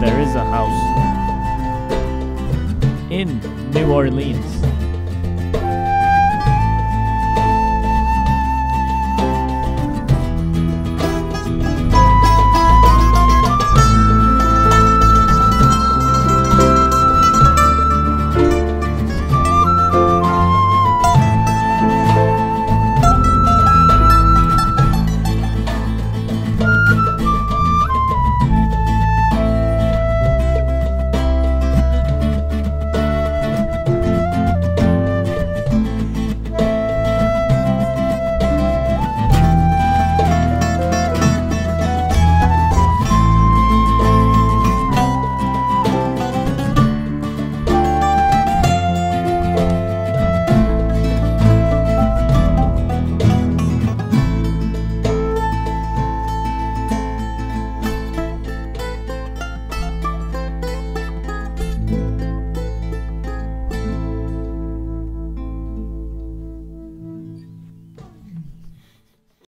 there is a house in New Orleans.